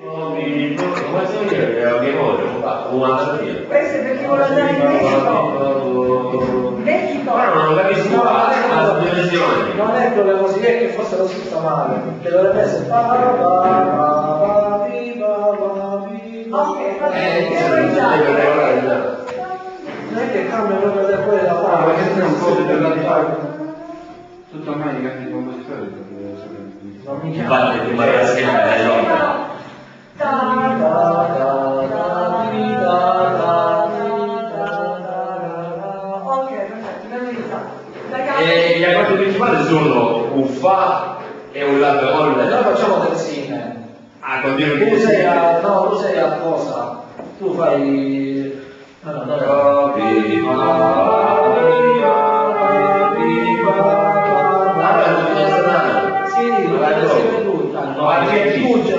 Con il prossimo non è quella così che forse l'ho scritta male, che dovrebbe essere pa pa pa pi pa pa pi. Ok, va bene. Non è che cambia proprio da quella parte. Ma questo è un po' di fare. Tutto ormai i grandi compositori. Non mi chiamo. Vale, ma. E gli accordi principali sono un fa e un ladrone. Noi facciamo terzine. Ah, Tu sei a, no, tu sei a cosa? Tu fai... No, no, no. ma l'hai sempre tu. Cioè. Ma che tu ce.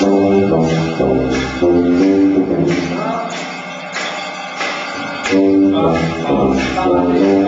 Thank you.